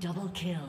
Double kill.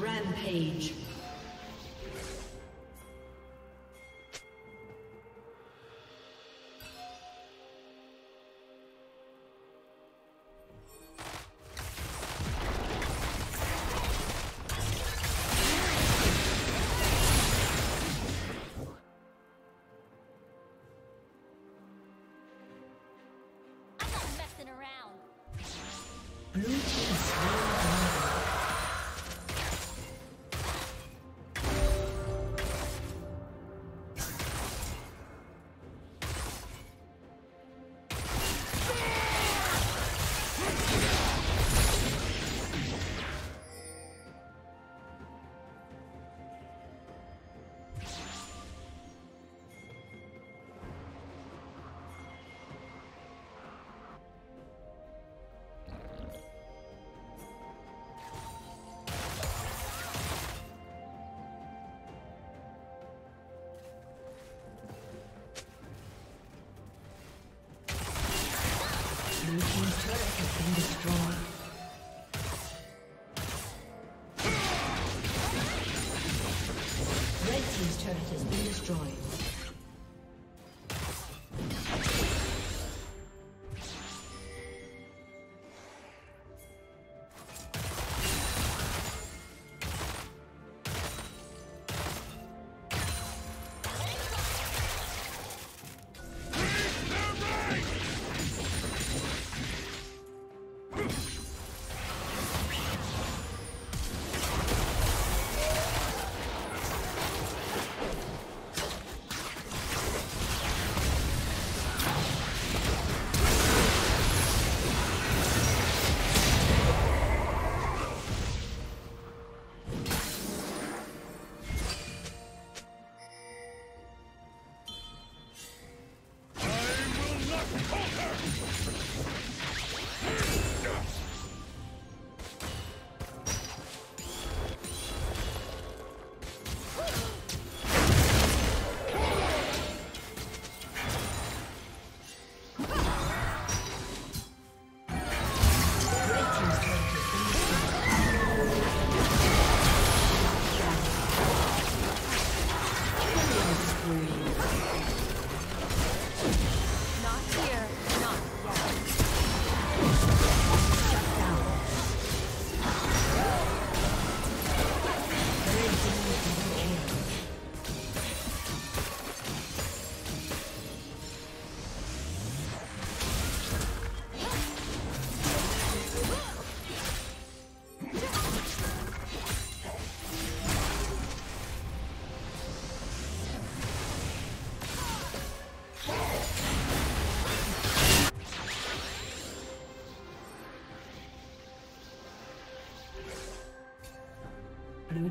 Rampage.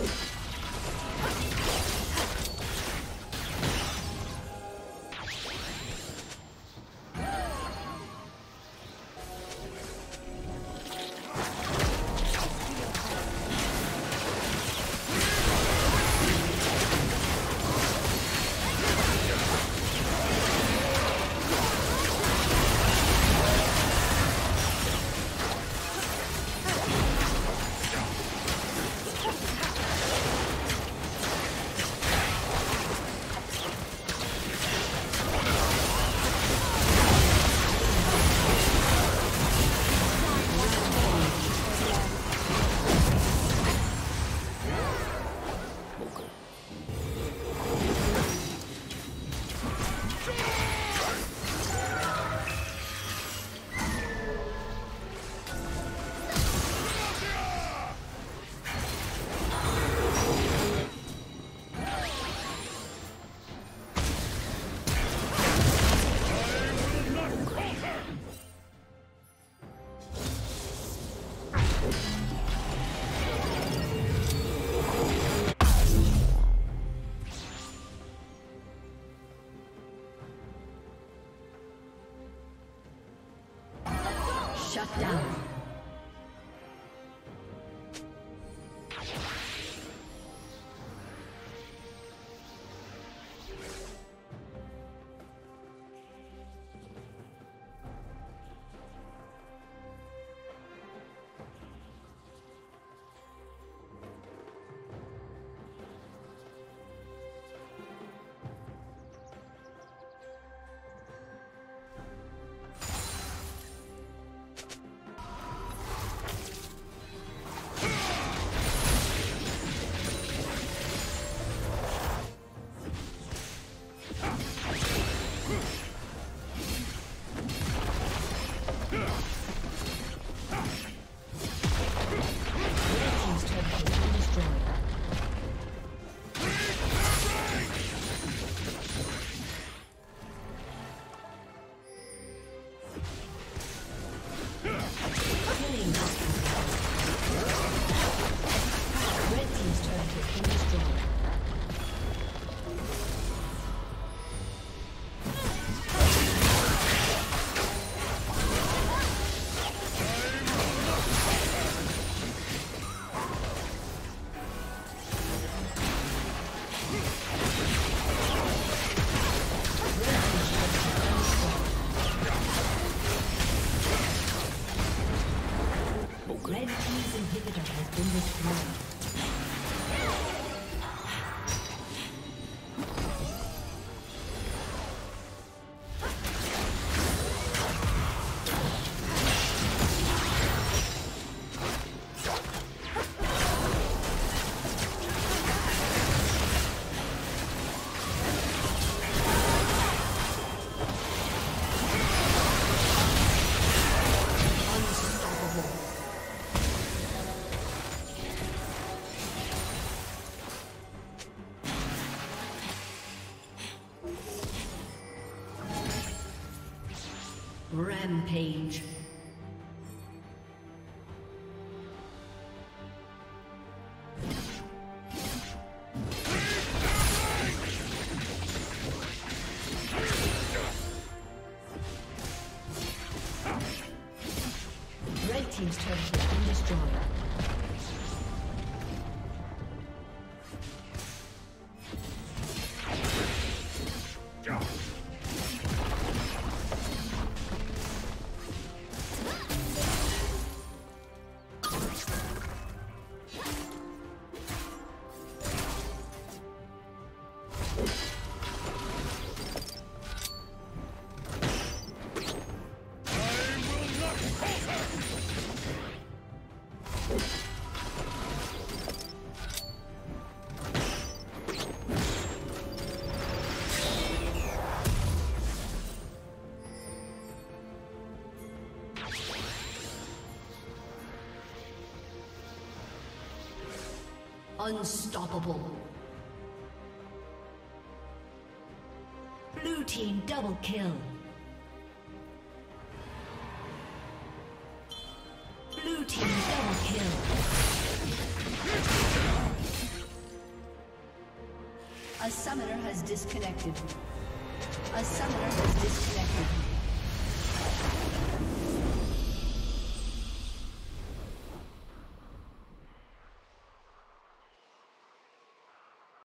Shut down. Rampage. Unstoppable. Blue team double kill. Blue team double kill. A summoner has disconnected.